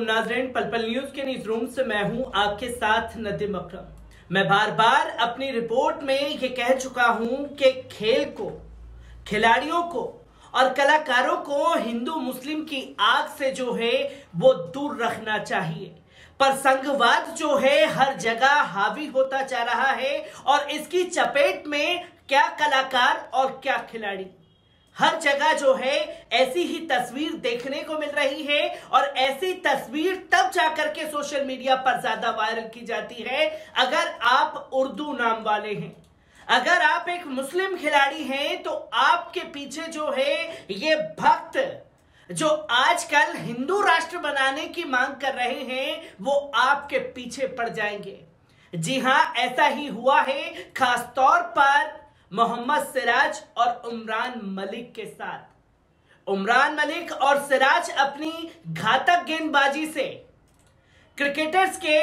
नाजरीन, पलपल न्यूज़ के newsroom से मैं हूँ आपके साथ नदीम अकरम। मैं बार बार अपनी रिपोर्ट में ये कह चुका हूँ कि खेल को, खिलाड़ियों को और कलाकारों को हिंदू मुस्लिम की आग से जो है वो दूर रखना चाहिए। पर संघवाद जो है हर जगह हावी होता जा रहा है और इसकी चपेट में क्या कलाकार और क्या खिलाड़ी। हर जगह जो है, ऐसी ही तस्वीर देखने को मिल रही है और ऐसी तस्वीर तब जाकर के सोशल मीडिया पर ज़्यादा वायरल की जाती है अगर आप उर्दू नाम वाले हैं। अगर आप एक मुस्लिम खिलाड़ी हैं तो आपके पीछे जो है, ये भक्त जो आजकल हिंदू राष्ट्र बनाने की मांग कर रहे हैं, वो आपके पीछे पड़ जाएँगे। जी हाँ, ऐसा ही हुआ है, खासतौर पर मोहम्मद सिराज और उमरान मलिक के साथ। उमरान मलिक और सिराज अपनी घातक गेंदबाजी से क्रिकेटर्स के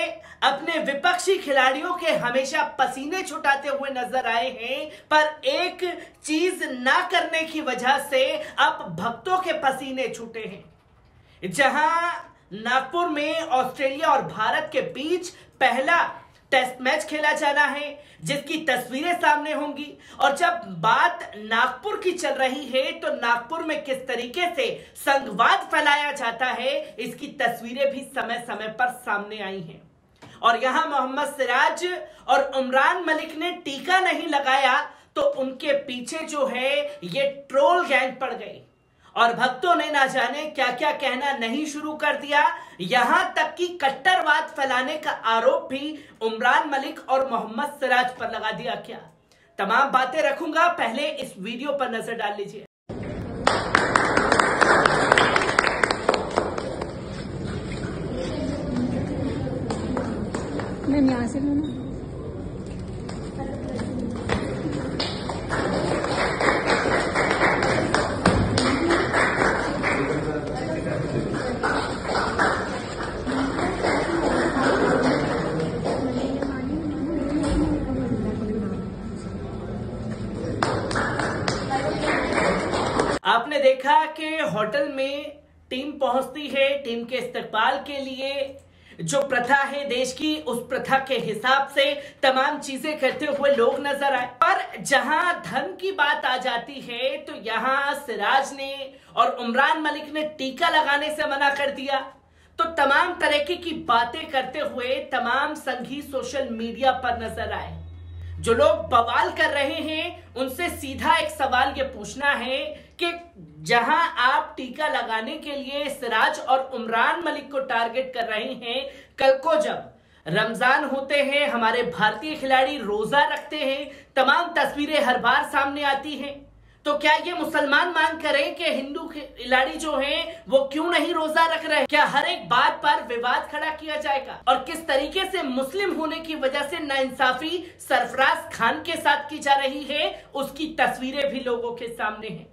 अपने विपक्षी खिलाड़ियों के हमेशा पसीने छुटाते हुए नज़र आए हैं, पर एक चीज़ ना करने की वजह से अब भक्तों के पसीने छूटे हैं। जहाँ नागपुर में ऑस्ट्रेलिया और भारत के बीच पहला टेस्ट मैच खेला जाना है, जिसकी तस्वीरें सामने होंगी। और जब बात नागपुर की चल रही है तो नागपुर में किस तरीके से संघवाद फैलाया जाता है, इसकी तस्वीरें भी समय समय पर सामने आई हैं। और यहाँ मोहम्मद सिराज और उमरान मलिक ने टीका नहीं लगाया तो उनके पीछे जो है, ये ट्रोल गैंग पड़ गई और भक्तों ने ना जाने क्या क्या कहना नहीं शुरू कर दिया। यहाँ तक कि कट्टरवाद फैलाने का आरोप भी उमरान मलिक और मोहम्मद सिराज पर लगा दिया क्या तमाम बातें रखूँगा, पहले इस वीडियो पर नज़र डाल लीजिए। मैम, यहाँ से ना देखा कि होटल में टीम पहुँचती है, टीम के इस्तेमाल के लिए। जो प्रथा है देश की, उस प्रथा के हिसाब से तमाम चीज़ें करते हुए लोग नज़र आए। पर जहाँ धर्म की बात आ जाती है तो यहाँ सिराज ने और उमरान मलिक ने टीका लगाने से मना कर दिया। तो तमाम तरीके की बातें करते हुए तमाम संघी सोशल मीडिया पर नज़र आए। जो लोग बवाल कर रहे हैं, उनसे सीधा एक सवाल ये पूछना है कि जहाँ आप टीका लगाने के लिए सिराज और उमरान मलिक को टारगेट कर रहे हैं, कल को जब रमज़ान होते हैं, हमारे भारतीय खिलाड़ी रोजा रखते हैं, तमाम तस्वीरें हर बार सामने आती हैं। तो क्या ये मुसलमान मांग करें कि हिंदू खिलाड़ी जो हैं, वो क्यों नहीं रोजा रख रहे? क्या हर एक बात पर विवाद खड़ा किया जाएगा? और किस तरीके से मुस्लिम होने की वजह से नाइंसाफी सरफराज खान के साथ की जा रही है, उसकी तस्वीरें भी लोगों के सामने हैं।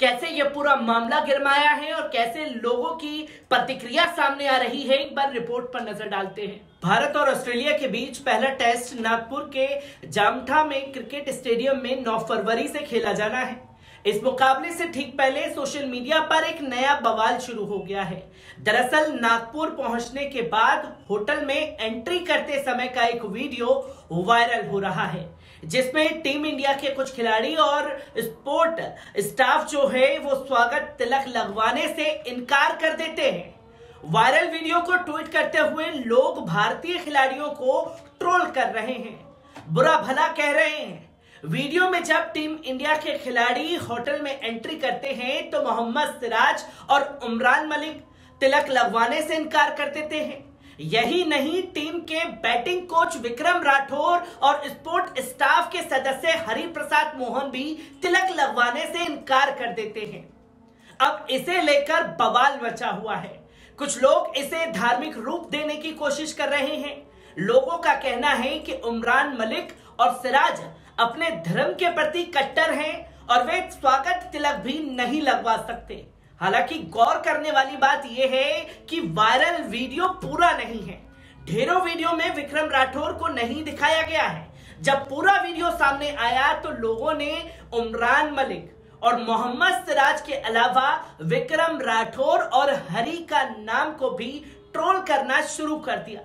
कैसे ये पूरा मामला गिरमाया है और कैसे लोगों की प्रतिक्रिया सामने आ रही है, एक बार रिपोर्ट पर नज़र डालते हैं। भारत और ऑस्ट्रेलिया के बीच पहला टेस्ट नागपुर के जामठा में क्रिकेट स्टेडियम में 9 फरवरी से खेला जाना है। इस मुकाबले से ठीक पहले सोशल मीडिया पर एक नया बवाल शुरू हो गया है। दरअसल, नागपुर पहुँचने के बाद होटल में एंट्री करते समय का एक वीडियो वायरल हो रहा है, जिसमें टीम इंडिया के कुछ खिलाड़ी और स्पोर्ट स्टाफ जो है, वो स्वागत तिलक लगवाने से इनकार कर देते हैं। वायरल वीडियो को ट्वीट करते हुए लोग भारतीय खिलाड़ियों को ट्रोल कर रहे हैं। बुरा भला कह रहे हैं। वीडियो में जब टीम इंडिया के खिलाड़ी होटल में एंट्री करते हैं तो मोहम्मद सिराज और उमरान मलिक तिलक लगवाने से इनकार कर देते हैं। यही नहीं, टीम के बैटिंग कोच विक्रम राठौर और स्पोर्ट स्टाफ के सदस्य हरि प्रसाद मोहन भी तिलक लगवाने से इनकार कर देते हैं। अब इसे लेकर बवाल मचा हुआ है। कुछ लोग इसे धार्मिक रूप देने की कोशिश कर रहे हैं। लोगों का कहना है कि उमरान मलिक और सिराज अपने धर्म के प्रति कट्टर हैं और वे स्वागत तिलक भी नहीं लगवा सकते। हालाँकि गौर करने वाली बात यह है कि वायरल वीडियो पूरा नहीं है। ढेरों वीडियो में विक्रम राठौर को नहीं दिखाया गया है। जब पूरा वीडियो सामने आया तो लोगों ने उमरान मलिक और मोहम्मद सिराज के अलावा विक्रम राठौर और हरी का नाम को भी ट्रोल करना शुरू कर दिया।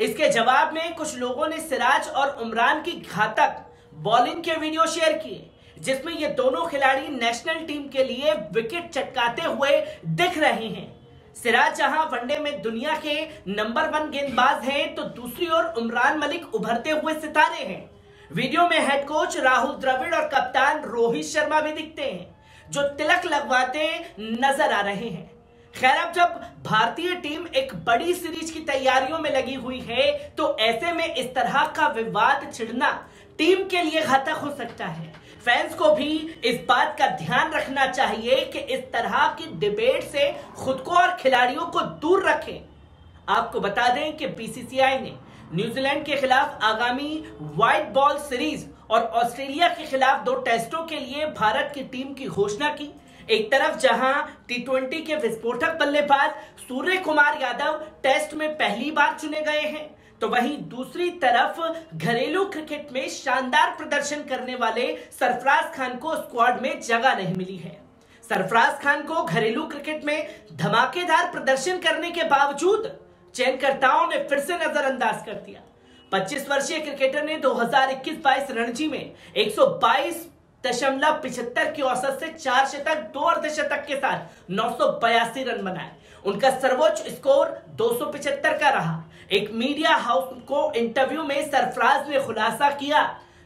इसके जवाब में कुछ लोगों ने सिराज और उमरान की घातक बॉलिंग के वीडियो शेयर किए, जिसमें ये दोनों खिलाड़ी नेशनल टीम के लिए विकेट चटकाते हुए दिख रहे हैं। सिराज जहाँ वनडे में दुनिया के नंबर वन गेंदबाज हैं तो दूसरी ओर उमरान मलिक उभरते हुए सितारे हैं। वीडियो में हेड कोच राहुल द्रविड़ और कप्तान रोहित शर्मा भी दिखते हैं, जो तिलक लगवाते नज़र आ रहे हैं। खैर, अब जब भारतीय टीम एक बड़ी सीरीज़ की तैयारियों में लगी हुई है तो ऐसे में इस तरह का विवाद छिड़ना टीम के लिए घातक हो सकता है। फैंस को भी इस बात का ध्यान रखना चाहिए कि इस तरह की डिबेट से खुद को और खिलाड़ियों को दूर रखें। आपको बता दें कि बीसीसीआई ने न्यूजीलैंड के खिलाफ आगामी व्हाइट बॉल सीरीज़ और ऑस्ट्रेलिया के खिलाफ दो टेस्टों के लिए भारत की टीम की घोषणा की। एक तरफ़ जहाँ टी के विस्फोटक बल्लेबाज सूर्य कुमार यादव टेस्ट में पहली बार चुने गए हैं तो वहीं दूसरी तरफ़ घरेलू क्रिकेट में शानदार प्रदर्शन करने वाले सरफराज खान को स्क्वाड में जगह नहीं मिली है। सरफराज खान को घरेलू क्रिकेट में धमाकेदार प्रदर्शन करने के बावजूद चयनकर्ताओं ने फिर से नजरअंदाज कर दिया। 25 वर्षीय क्रिकेटर ने 2021-22 रणजी में 122 दशमलव पिछहत्तर की औसत से चार शतक, दो अर्धशतक के साथ नौ सौ बयासी रन बनाए। उनका सर्वोच्च स्कोर दो का रहा। एक मीडिया हाउस को इंटरव्यू में सरफराज ने खुलासा किया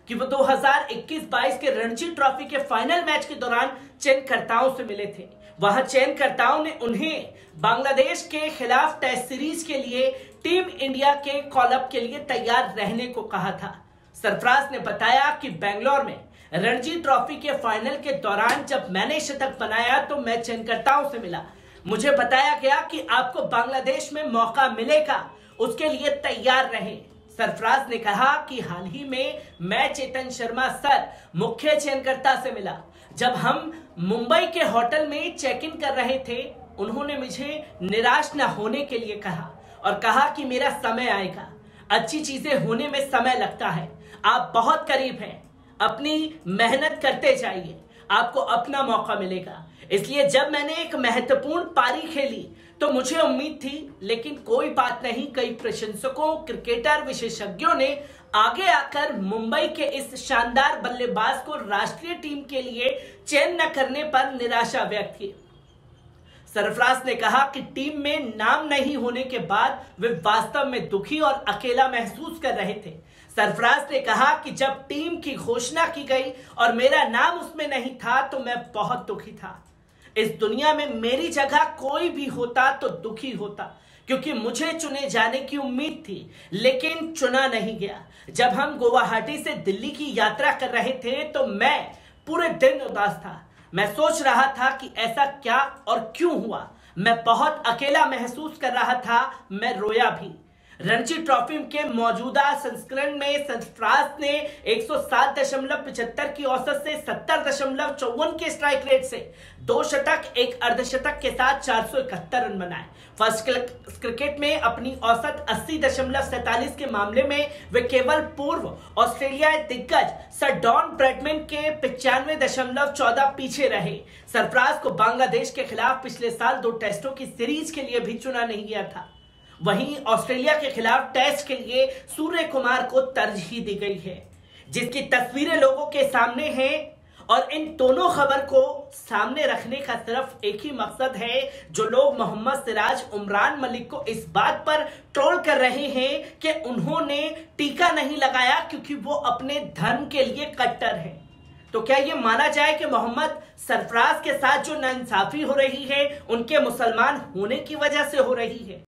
कि वो 2021-22 के रणजी ट्रॉफी के फाइनल मैच के दौरान चयनकर्ताओं से मिले थे। वहाँ चयनकर्ताओं ने उन्हें बांग्लादेश के खिलाफ टेस्ट सीरीज़ के लिए टीम इंडिया के कॉलअप के लिए तैयार रहने को कहा था। सरफराज ने बताया कि बेंगलोर में रणजी ट्रॉफी के फाइनल के दौरान जब मैंने शतक बनाया तो मैं चयनकर्ताओं से मिला। मुझे बताया गया कि आपको बांग्लादेश में मौका मिलेगा। उसके लिए तैयार रहे। सरफराज ने कहा कि हाल ही में मैं चेतन शर्मा सर, मुख्य चयनकर्ता से मिला। जब हम मुंबई के होटल में चेक इन कर रहे थे, उन्होंने मुझे निराश न होने के लिए कहा और कहा कि मेरा समय आएगा। अच्छी चीज़ें होने में समय लगता है। आप बहुत करीब हैं। अपनी मेहनत करते जाइए। आपको अपना मौका मिलेगा। इसलिए जब मैंने एक महत्वपूर्ण पारी खेली तो मुझे उम्मीद थी, लेकिन कोई बात नहीं, कई प्रशंसकों, क्रिकेटर, विशेषज्ञों ने आगे आकर मुंबई के इस शानदार बल्लेबाज को राष्ट्रीय टीम के लिए चयन न करने पर निराशा व्यक्त की। सरफराज ने कहा कि टीम में नाम नहीं होने के बाद वे वास्तव में दुखी और अकेला महसूस कर रहे थे। सरफराज ने कहा कि जब टीम की घोषणा की गई और मेरा नाम उसमें नहीं था तो मैं बहुत दुखी था। इस दुनिया में मेरी जगह कोई भी होता तो दुखी होता, क्योंकि मुझे चुने जाने की उम्मीद थी, लेकिन चुना नहीं गया। जब हम गुवाहाटी से दिल्ली की यात्रा कर रहे थे तो मैं पूरे दिन उदास था। मैं सोच रहा था कि ऐसा क्या और क्यों हुआ। मैं बहुत अकेला महसूस कर रहा था, मैं रोया भी। रणजी ट्रॉफी के मौजूदा संस्करण में सरफराज ने 107.75 की औसत से सत्तर दशमलव चौवन के स्ट्राइक रेट से दो शतक, एक अर्धशतक के साथ चार सौ इकहत्तर रन बनाए। फ़र्स्ट क्रिकेट में अपनी औसत अस्सी दशमलव सैतालीस के मामले में वे केवल पूर्व ऑस्ट्रेलिया दिग्गज सर डॉन ब्रेडमैन के पिचानवे पीछे रहे। सरफराज को बांग्लादेश के खिलाफ पिछले साल दो टेस्टों की सीरीज़ के लिए भी चुना नहीं गया था। वहीं ऑस्ट्रेलिया के खिलाफ टेस्ट के लिए सूर्य कुमार को तरजीह दी गई है, जिसकी तस्वीरें लोगों के सामने हैं और इन दोनों खबर को सामने रखने का सिर्फ़ एक ही मकसद है, जो लोग मोहम्मद सिराज, उमरान मलिक को इस बात पर ट्रोल कर रहे हैं कि उन्होंने टीका नहीं लगाया क्योंकि वो अपने धर्म के लिए कट्टर है। तो क्या ये माना जाए कि मोहम्मद सरफराज के साथ जो नाइंसाफी हो रही है, उनके मुसलमान होने की वजह से हो रही है?